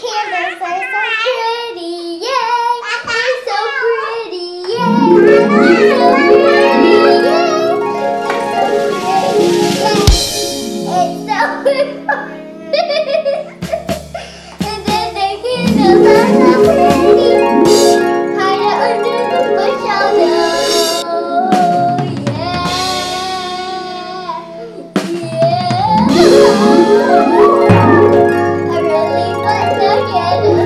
Candace are so pretty, so pretty, so pretty, so pretty, Yeah.